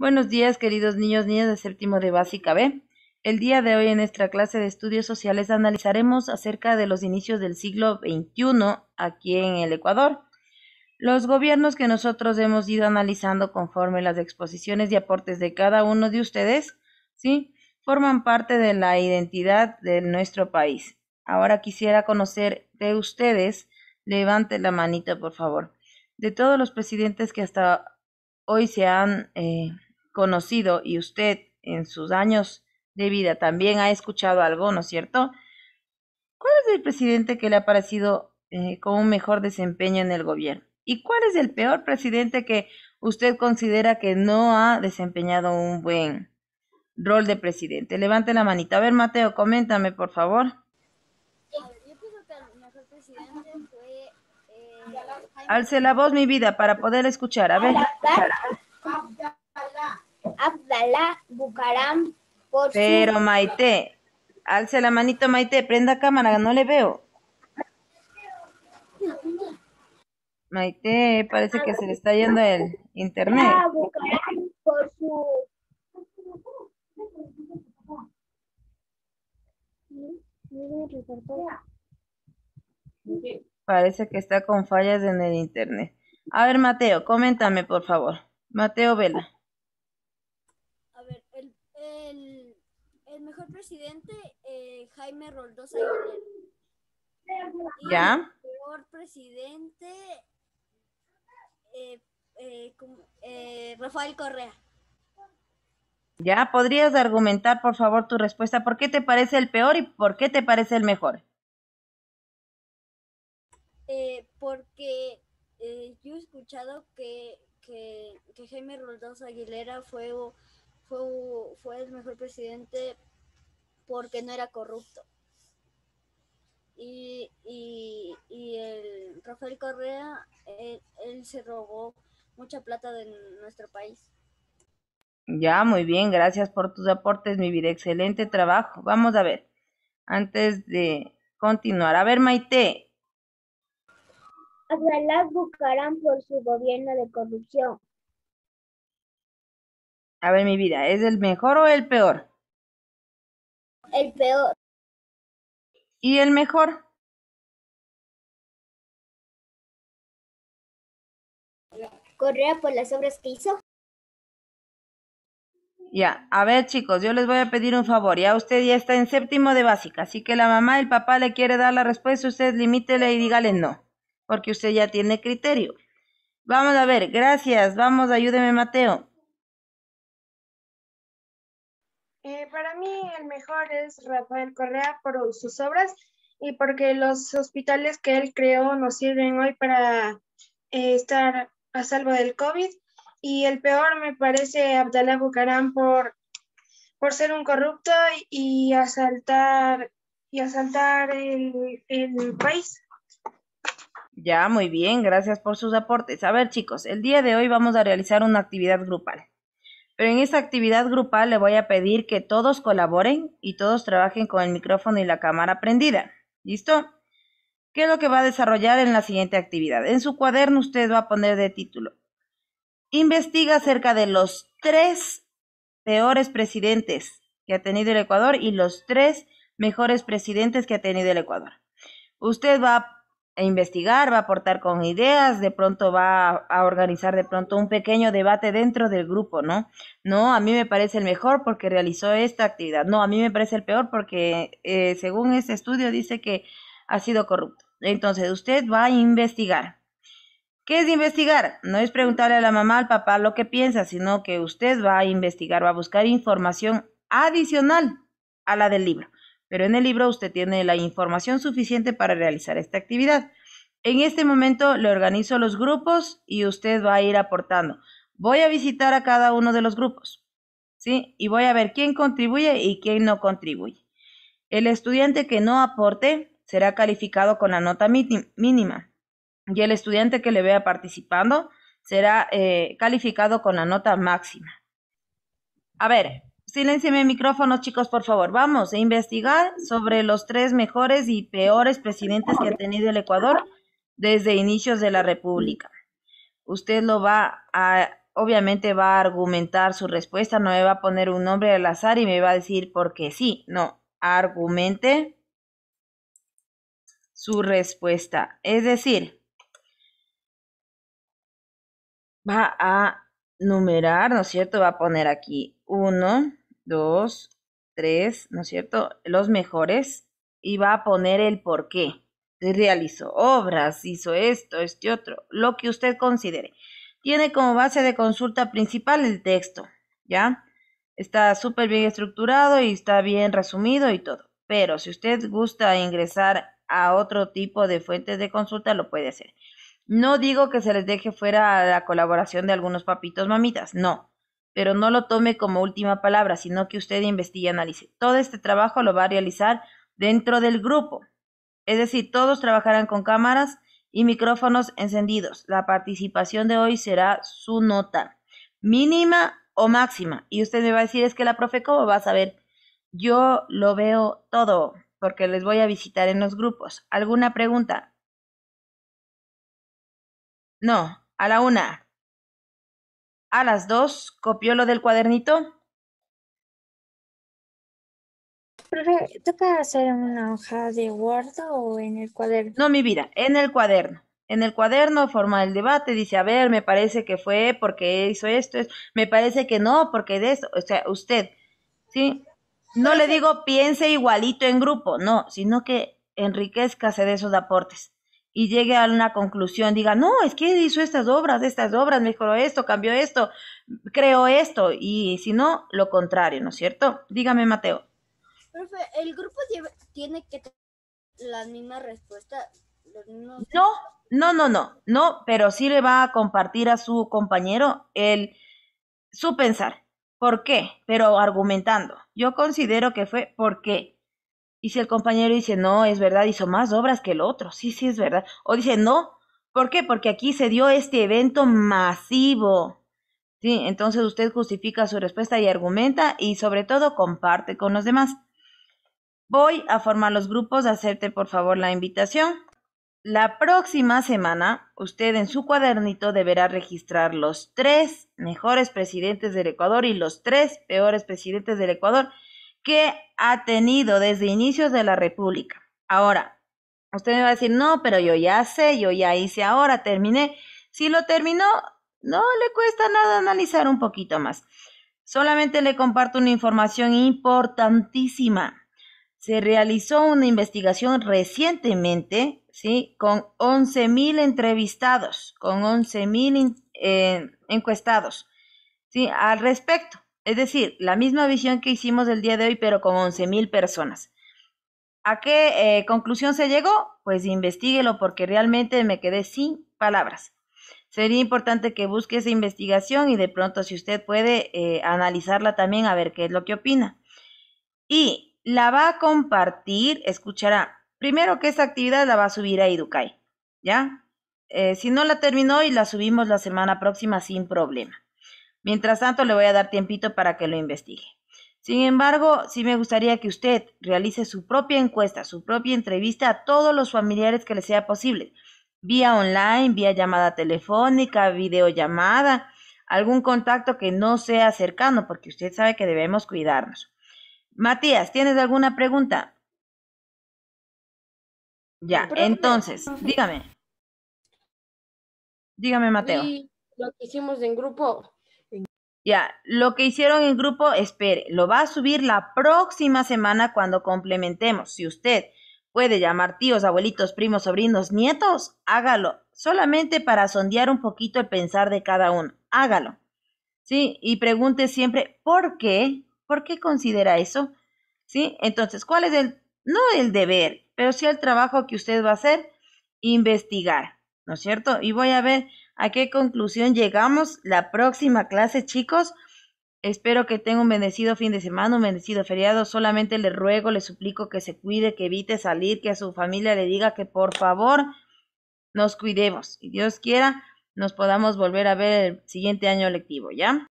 Buenos días, queridos niños, niñas de séptimo de básica B. El día de hoy en nuestra clase de estudios sociales analizaremos acerca de los inicios del siglo XXI aquí en el Ecuador. Los gobiernos que nosotros hemos ido analizando conforme las exposiciones y aportes de cada uno de ustedes, ¿sí? Forman parte de la identidad de nuestro país. Ahora quisiera conocer de ustedes, levante la manita por favor, de todos los presidentes que hasta hoy se han eh, conocido y usted en sus años de vida también ha escuchado algo, ¿no es cierto? ¿Cuál es el presidente que le ha parecido eh, con un mejor desempeño en el gobierno? ¿Y cuál es el peor presidente que usted considera que no ha desempeñado un buen rol de presidente? Levante la manita. A ver, Mateo, coméntame, por favor. Alce la voz, mi vida, para poder escuchar. A ver. Abdalá Bucaram por Pero Maite, alce la manito Maite, prenda cámara, no le veo. Maite, parece que se le está yendo el internet. por su Parece que está con fallas en el internet. A ver, Mateo, coméntame, por favor. Mateo Vela. Mejor presidente, eh, Jaime Roldosa Aguilera. ¿Ya? El peor presidente, eh, eh, Rafael Correa. ¿Ya? ¿Podrías argumentar, por favor, tu respuesta? ¿Por qué te parece el peor y por qué te parece el mejor? porque yo he escuchado que, que, que Jaime Roldosa Aguilera fue, fue, fue el mejor presidente porque no era corrupto. Y, el Rafael Correa, él, se robó mucha plata de nuestro país. Ya, muy bien, gracias por tus aportes, mi vida, excelente trabajo. Vamos a ver, antes de continuar, a ver, Maite. Ojalá buscarán por su gobierno de corrupción. A ver, mi vida, ¿es el mejor o el peor? El peor. ¿Y el mejor? Correa por las obras que hizo. Ya, a ver chicos, yo les voy a pedir un favor. Ya usted ya está en séptimo de básica, así que la mamá y el papá le quiere dar la respuesta, usted limítele y dígale no, porque usted ya tiene criterio. Vamos a ver, gracias, vamos, ayúdeme Mateo. Eh, para mí el mejor es Rafael Correa por sus obras y porque los hospitales que él creó nos sirven hoy para eh, estar a salvo del COVID. Y el peor me parece Abdalá Bucaram por, por ser un corrupto y asaltar, y asaltar el, el país. Ya, muy bien, gracias por sus aportes. A ver, chicos, el día de hoy vamos a realizar una actividad grupal. Pero en esta actividad grupal le voy a pedir que todos colaboren y todos trabajen con el micrófono y la cámara prendida. ¿Listo? ¿Qué es lo que va a desarrollar en la siguiente actividad? En su cuaderno usted va a poner de título. Investiga acerca de los tres peores presidentes que ha tenido el Ecuador y los tres mejores presidentes que ha tenido el Ecuador. Usted va a a investigar, va a aportar con ideas, de pronto va a, organizar de pronto un pequeño debate dentro del grupo, ¿no? No, a mí me parece el mejor porque realizó esta actividad, no, a mí me parece el peor porque eh, según este estudio dice que ha sido corrupto. Entonces usted va a investigar. ¿Qué es investigar? No es preguntarle a la mamá, al papá lo que piensa, sino que usted va a investigar, va a buscar información adicional a la del libro pero en el libro usted tiene la información suficiente para realizar esta actividad. En este momento le organizo los grupos y usted va a ir aportando. Voy a visitar a cada uno de los grupos, ¿sí? Y voy a ver quién contribuye y quién no contribuye. El estudiante que no aporte será calificado con la nota mínima y el estudiante que le vea participando será eh, calificado con la nota máxima. A ver, Silencieme micrófonos, chicos, por favor. Vamos a investigar sobre los tres mejores y peores presidentes que ha tenido el Ecuador desde inicios de la República. Usted lo va a obviamente va a argumentar su respuesta, no me va a poner un nombre al azar y me va a decir por qué sí, no, argumente su respuesta. Es decir, va a numerar, ¿no es cierto? Va a poner aquí uno, dos, tres, ¿no es cierto? Los mejores y va a poner el por qué. Realizó obras, hizo esto, este otro, lo que usted considere. Tiene como base de consulta principal el texto, ¿ya? Está súper bien estructurado y está bien resumido y todo. Pero si usted gusta ingresar a otro tipo de fuentes de consulta, lo puede hacer. No digo que se les deje fuera la colaboración de algunos papitos mamitas, no, pero no lo tome como última palabra, sino que usted investigue y analice. Todo este trabajo lo va a realizar dentro del grupo. Es decir, todos trabajarán con cámaras y micrófonos encendidos. La participación de hoy será su nota, mínima o máxima. Y usted me va a decir, es que la profe, ¿cómo va a saber? Yo lo veo todo, porque les voy a visitar en los grupos. ¿Alguna pregunta? No, a la una. A las dos, ¿copió lo del cuadernito? Profe, ¿toca hacer una hoja de Word o en el cuaderno? No, mi vida, en el cuaderno. En el cuaderno forma el debate, dice, a ver, me parece que fue porque hizo esto, me parece que no, porque de eso, o sea, usted, ¿sí? No le digo piense igualito en grupo, no, sino que enriquezcase de esos aportes y llegue a una conclusión, diga, no, es que hizo estas obras, estas obras, mejoró esto, cambió esto, creó esto, y si no, lo contrario, ¿no es cierto? Dígame, Mateo. Profe, ¿el grupo tiene que tener la misma respuesta? No, no, no, no, no, pero sí le va a compartir a su compañero el su pensar. ¿Por qué? Pero argumentando. Yo considero que fue ¿por qué? Y si el compañero dice, no, es verdad, hizo más obras que el otro, sí, sí, es verdad. O dice, no, ¿por qué? Porque aquí se dio este evento masivo. Sí, entonces usted justifica su respuesta y argumenta y sobre todo comparte con los demás. Voy a formar los grupos, acepte por favor la invitación. La próxima semana, usted en su cuadernito deberá registrar los tres mejores presidentes del Ecuador y los tres peores presidentes del Ecuador que ha tenido desde inicios de la República. Ahora, usted me va a decir, no, pero yo ya sé, yo ya hice ahora, terminé. Si lo terminó, no le cuesta nada analizar un poquito más. Solamente le comparto una información importantísima. Se realizó una investigación recientemente, ¿sí? Con 11.000 entrevistados, con 11.000 eh, encuestados, ¿sí? Al respecto. Es decir, la misma visión que hicimos el día de hoy, pero con 11.000 personas. ¿A qué eh, conclusión se llegó? Pues investiguelo porque realmente me quedé sin palabras. Sería importante que busque esa investigación y de pronto si usted puede eh, analizarla también a ver qué es lo que opina. Y la va a compartir, escuchará. Primero que esta actividad la va a subir a Educay, ¿ya? Eh, si no la terminó y la subimos la semana próxima sin problema. Mientras tanto, le voy a dar tiempito para que lo investigue. Sin embargo, sí me gustaría que usted realice su propia encuesta, su propia entrevista a todos los familiares que le sea posible, vía online, vía llamada telefónica, videollamada, algún contacto que no sea cercano, porque usted sabe que debemos cuidarnos. Matías, ¿tienes alguna pregunta? Ya, entonces, dígame. Dígame, Mateo. lo que hicimos en grupo ya, lo que hicieron en grupo, espere, lo va a subir la próxima semana cuando complementemos. Si usted puede llamar tíos, abuelitos, primos, sobrinos, nietos, hágalo, solamente para sondear un poquito el pensar de cada uno. Hágalo. ¿Sí? Y pregunte siempre, ¿por qué? ¿Por qué considera eso? ¿Sí? Entonces, ¿cuál es el, no el deber, pero sí el trabajo que usted va a hacer? Investigar, ¿no es cierto? Y voy a ver ¿A qué conclusión llegamos la próxima clase, chicos? Espero que tenga un bendecido fin de semana, un bendecido feriado. Solamente le ruego, le suplico que se cuide, que evite salir, que a su familia le diga que por favor nos cuidemos y Dios quiera nos podamos volver a ver el siguiente año lectivo, ¿ya?